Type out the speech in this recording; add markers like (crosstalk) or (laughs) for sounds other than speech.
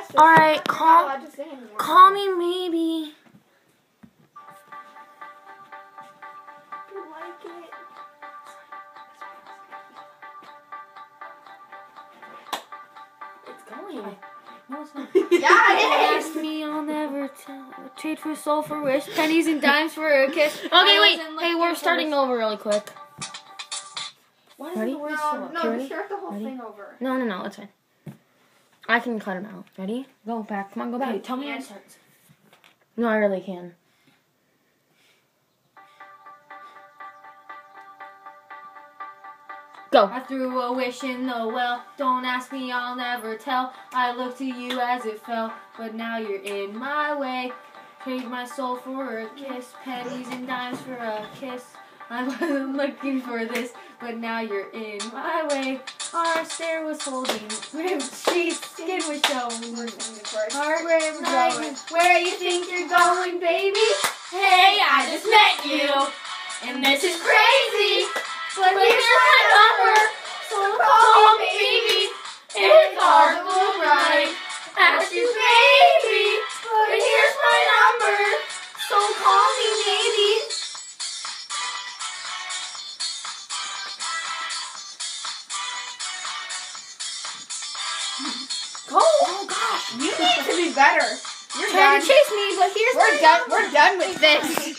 best. All right, call- allowed to say anymore. Call me maybe. You. It's going. No, it's not. (laughs) Yeah, it Ask me, I'll never tell. Trade for soul for wish, pennies and dimes for a kiss. (laughs) Okay, wait. Hey, we're starting over really quick. Why Ready? the words No, no, No, start the whole Ready? thing over. No, no, no, it's fine. I can cut him out. Ready? Go back. Come on, go back. No, Tell me you when can't. No, I really can. Go. I threw a wish in the well. Don't ask me, I'll never tell. I looked to you as it fell, but now you're in my way. Trade my soul for a kiss, pennies and dimes for a kiss. I wasn't looking for this, but now you're in my way. Our stare was holding, sheets, skin was showing. Heart rate rising. Where you think you're going, baby? Hey, I just met you, and this is crazy. But here's my number, you need to be better. You're Trying done. to chase me, but here's We're done. We're done with this. I just won't.